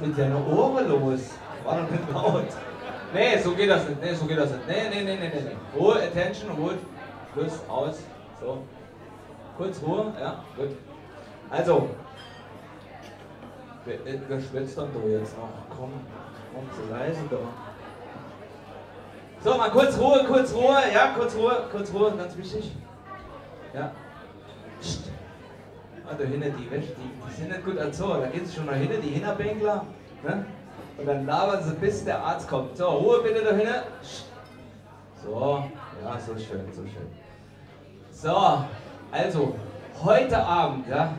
mit deinen Ohren los? War doch nicht laut. Nee, so geht das nicht. Nee, so geht das nicht. Nee, nee, nee, nee, nee. Ruhe, Attention, Ruhe. Plus, aus. So. Kurz Ruhe, ja, gut. Also. Schwätzt dann da jetzt noch? Komm, komm zu leise da. So, mal kurz Ruhe, kurz Ruhe, ja, kurz Ruhe, kurz Ruhe, ganz wichtig. Ja. Psst. Ah, da hinten die Wäsche, die, die sind nicht gut erzogen. Da gehen sie schon nach hinten, die Hinterbänkler. Ne? Und dann labern sie, bis der Arzt kommt. So, Ruhe bitte da hinten. So, ja, so schön, so schön. So, also, heute Abend, ja.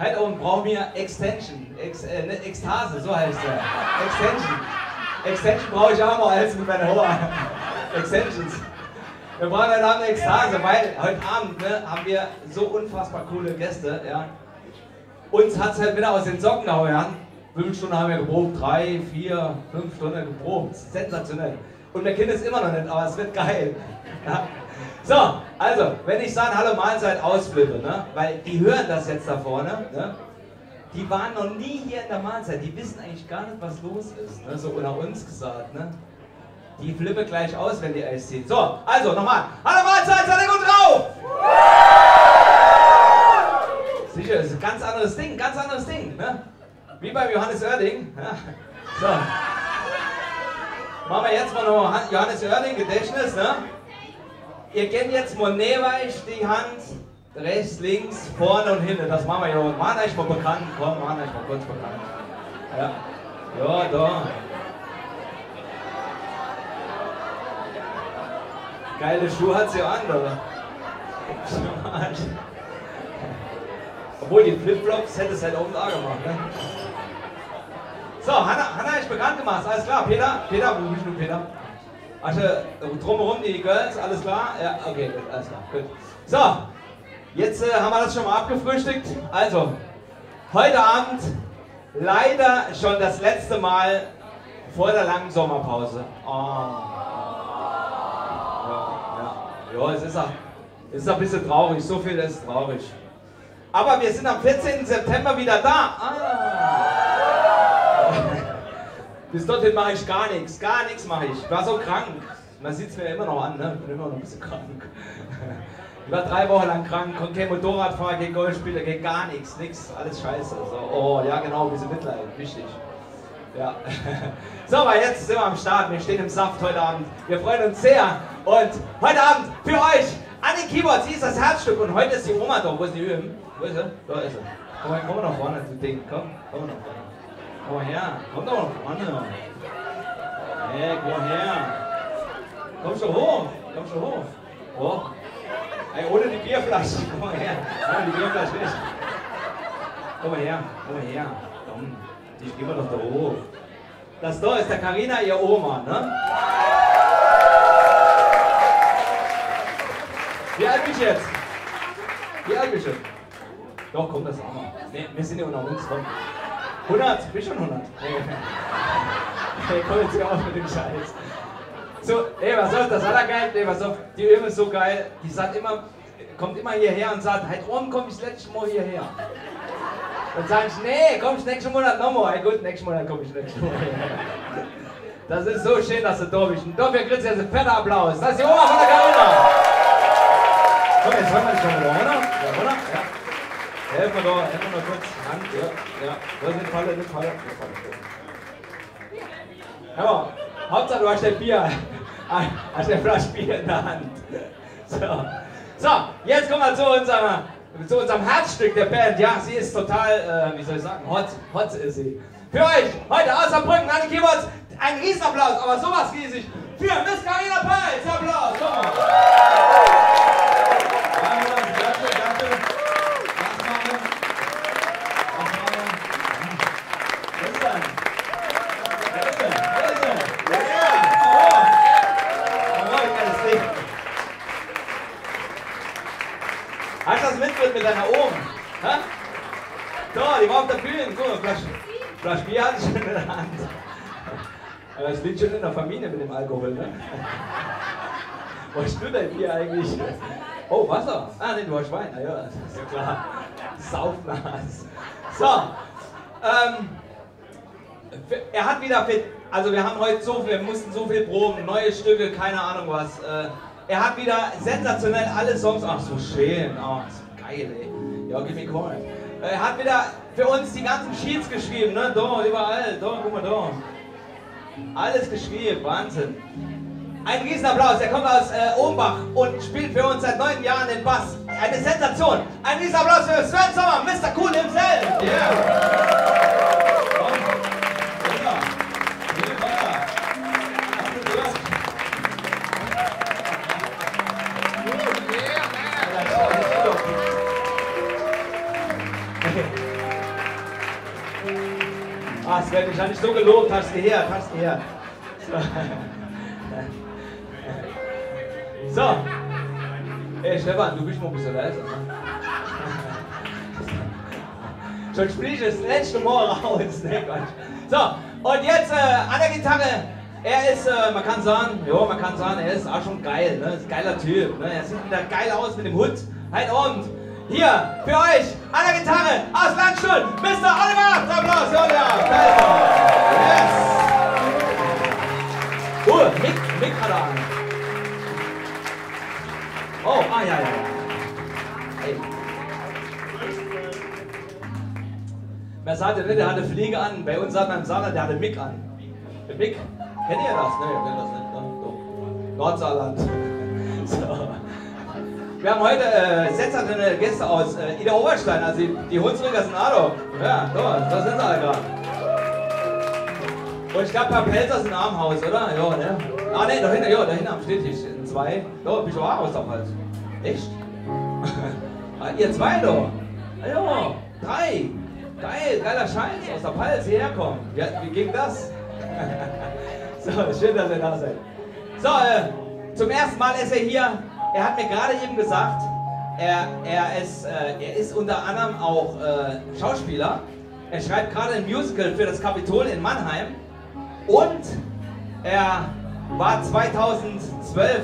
Heute Abend brauchen wir Extension, Ex, äh, ne, Ekstase, so heißt der. Extension. Extension brauche ich auch mal als mit meiner Hoa. Extensions. Wir brauchen heute Abend Ekstase, weil heute Abend ne, haben wir so unfassbar coole Gäste. Ja. Uns hat es halt wieder aus den Socken gehauen. Fünf Stunden haben wir geprobt, drei, vier, fünf Stunden geprobt. Sensationell. Und wir kennen es immer noch nicht, aber es wird geil. Ja. So, also, wenn ich sage Hallo Mahlzeit ausflippe, ne, weil die hören das jetzt da vorne, ne, die waren noch nie hier in der Mahlzeit, die wissen eigentlich gar nicht, was los ist. Ne? So unter uns gesagt. Ne? Die flippe gleich aus, wenn die Eis ziehen. So, also nochmal. Hallo Mahlzeit, seid ihr gut drauf? Sicher, ist ein ganz anderes Ding, ganz anderes Ding. Ne? Wie beim Johannes Oerding. Ja? So. Machen wir jetzt mal noch Johannes Oerding, Gedächtnis. Ne? Ihr kennt jetzt Monetweich die Hand rechts, links, vorne und hinten. Das machen wir ja. Machen euch mal bekannt. Komm, machen euch mal kurz bekannt. Ja. Ja, da. Geile Schuhe hat sie an, oder? Obwohl die Flipflops hätte es halt oben da gemacht, ne? So, Hanna, Hanna ist bekannt gemacht, alles klar. Peter, Peter, wo bist du, Peter? Also, drumherum die Girls, alles klar? Ja, okay, alles klar, gut. So, Jetzt äh, haben wir das schon mal abgefrühstückt. Also, heute Abend leider schon das letzte Mal vor der langen Sommerpause. Oh. Ja, es ist auch, ist auch ein bisschen traurig. So viel ist traurig. Aber wir sind am 14. September wieder da. Ah. Bis dorthin mache ich gar nichts. Gar nichts mache ich. Ich war so krank. Man sieht es mir immer noch an. Ne? Ich bin immer noch ein bisschen krank. Ich war drei Wochen lang krank, konnte kein Motorrad fahren, kein Golf spielen, kein gar nichts, nichts, alles scheiße. So, oh, ja genau, ein bisschen Mitleid, wichtig. Ja. So, aber jetzt sind wir am Start, wir stehen im Saft heute Abend. Wir freuen uns sehr und heute Abend für euch an den Keyboards, sie ist das Herzstück und heute ist die Oma da. Wo ist die Üben? Wo ist sie? Da ist sie. Komm, komm mal nach vorne, du Ding, komm, komm nach vorne. Komm mal her, komm doch nach vorne. Hey, komm mal her. Komm schon hoch, komm schon hoch. Hoch. Ey, ohne die Bierflasche. Komm mal her. Ohne die Bierflasche nicht. Komm mal her. Komm mal her. Komm. Gehen wir doch da hoch. Das da ist der Karina, ihr Oma, ne? Bist du jetzt? Wie alt bist du? Doch, komm, das haben wir. Nee, wir sind ja unter uns, komm. 100? Bist schon 100? Nee. Hey, komm jetzt hier auf mit dem Scheiß. So, ey, was auf, das Allergeil, ey, was auf, die Öme ist so geil, die sagt immer, kommt immer hierher und sagt, heute Abend komme ich das letzte Mal hierher. Dann sage ich, nee, komm ich nächsten Monat nochmal. Hey, gut, nächsten Monat komme ich nächsten Monat hierher. Das ist so schön, dass du da bist. Und dafür kriegst du jetzt einen fetten Applaus. Das ist die Oma von der Carina. Komm, jetzt hören wir dich mal runter. Ja, runter, ja. Helfen wir da, helfen wir noch kurz. Hand, ja, ja. Das ist nicht Falle, nicht Falle. Nicht Falle. Hör mal. Hauptsache du hast ein Bier, hast eine Flasche Bier in der Hand. So, so jetzt kommen wir zu unserem, zu unserem Herzstück der Band. Ja, sie ist total, äh, wie soll ich sagen, hot, hot ist sie. Für euch heute aus Saarbrücken an die Keyboards ein Riesenapplaus, aber sowas riesig für Miss Carina Pelz. Applaus, komm mal. Mit deiner Ohren. Ha? Da, die war auf der Bühne. Guck mal, Flasch, Flasch Bier hat schon in der Hand. Aber es liegt schon in der Familie mit dem Alkohol, ne? Wo hast du denn Bier eigentlich? Oh, Wasser. Ah, nee, du hast Wein. Na ja, ist ja klar. Saufnas. So. Ähm, er hat wieder fit. Also wir haben heute so viel, wir mussten so viel proben, neue Stücke, keine Ahnung was. Äh, er hat wieder sensationell alle Songs. Ach so schön, oh, so geil, ey. Ja, gib mir Call. Er hat wieder für uns die ganzen Sheets geschrieben, ne? Da, überall, da, guck mal da. Alles geschrieben, Wahnsinn. Ein Riesenapplaus, er kommt aus äh, Ombach und spielt für uns seit neun Jahren den Bass. Eine Sensation. Ein Riesenapplaus für Sven Sommer, Mr. Cool himself. Yeah. Ah, Sven, ich habe dich so gelobt, hast du her, hast du her. So. so. Ey, Stefan, du bist mal ein bisschen leiser. Schon spiele ich das letzte Mal raus. Ne, so, und jetzt äh, an der Gitarre. Er ist, äh, man kann sagen, ja, man kann sagen, er ist auch schon geil, ne? Ist ein geiler Typ, ne? Er sieht wieder geil aus mit dem Hut. Halt und hier für euch an der Gitarre aus Landstuhl, Mr. Oliver. Applaus, Oliver. Yes. Oh, Mick, Mick hat er an. Oh, ah, ja, ja. Hey. Wer sagte nicht, der hatte Fliege an. Bei uns sagt man im Saarland, der hatte Mick an. Mick, kennt ihr das? Ne, ihr kennt das nicht. Ne? Nordsaarland. Wir haben heute äh, sensationelle Gäste aus äh, Ida Oberstein, also die, Hunsrücker sind auch Ja, da, da sind sie alle gerade. Und ich glaube, ein paar Pelzer sind am Haus, oder? Ja, ne? Ah, ne, da hinten, ja, da hinten am Stehtisch sind zwei. Da bist du auch aus der Pfalz. Echt? ah, ihr zwei da? Ah, ja, drei. Geil, geiler Scheiß, aus der Pfalz hierher kommen. Ja, wie ging das? so, schön, dass ihr da seid. So, äh, zum ersten Mal ist er hier er hat mir gerade eben gesagt, er, er, ist, äh, er ist unter anderem auch äh, Schauspieler. Er schreibt gerade ein Musical für das Kapitol in Mannheim. Und er war 2012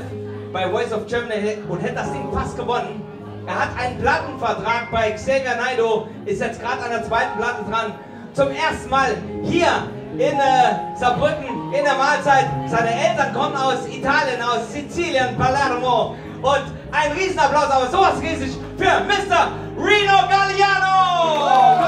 bei Voice of Germany und hätte das Ding fast gewonnen. Er hat einen Plattenvertrag bei Xavier Naidoo, ist jetzt gerade an der zweiten Platte dran. Zum ersten Mal hier in äh, Saarbrücken in der Mahlzeit. Seine Eltern kommen aus Italien, aus Sizilien, Palermo. Und ein Riesenapplaus, aber sowas riesig für Mr. Rino Galliano!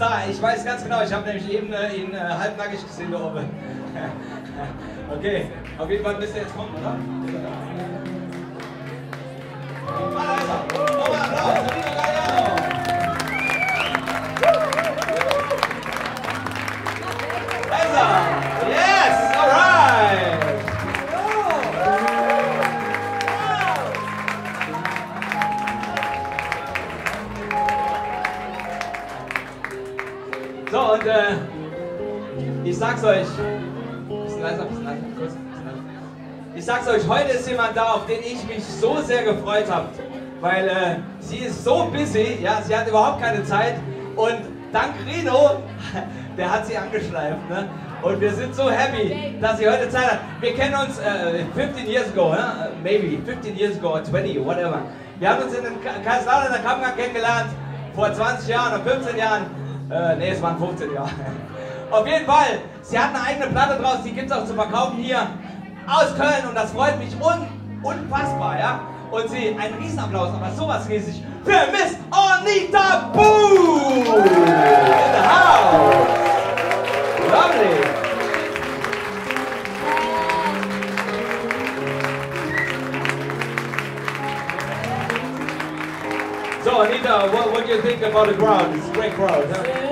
Ist da, ich weiß ganz genau, ich habe nämlich eben äh, ihn äh, halbnackig gesehen da oben. okay, auf jeden Fall müsste er jetzt kommen, oder? Ah, da ist er. Nochmal Applaus, Rino Galliano. Und ich sag's euch. Bisschen leiser, bisschen leiser, kurz. Bisschen leiser. Ich sag's euch, heute ist jemand da, auf den ich mich so sehr gefreut habe. Weil äh, sie ist so busy, ja, sie hat überhaupt keine Zeit. Und dank Rino, der hat sie angeschleift, ne? Und wir sind so happy, dass sie heute Zeit hat. Wir kennen uns äh, 15 years ago, ne? maybe 15 years ago or 20, whatever. Wir haben uns in Kaiserslautern in der Kampfgang kennengelernt, vor 20 Jahren oder 15 Jahren. Äh, ne, es waren 15 Jahre. Auf jeden Fall, sie hat eine eigene Platte draus, die gibt es auch zu verkaufen hier aus Köln und das freut mich un unfassbar, ja. Und sie, ein Riesenapplaus, aber sowas riesig für Miss Anita Boo in the house. Anita, what, what do you think about the crowd? It's a great crowd, huh?